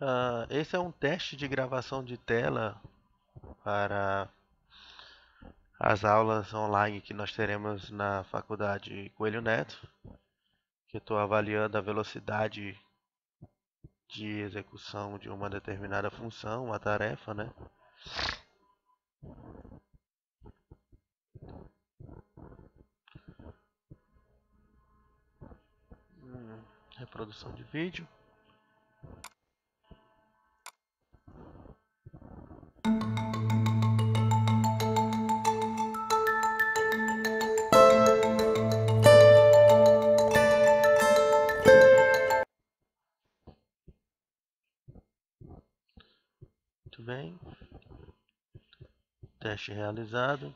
Uh, esse é um teste de gravação de tela para as aulas online que nós teremos na faculdade Coelho Neto, que estou avaliando a velocidade de execução de uma determinada função, uma tarefa, né? Hum, reprodução de vídeo. Bem. Teste realizado.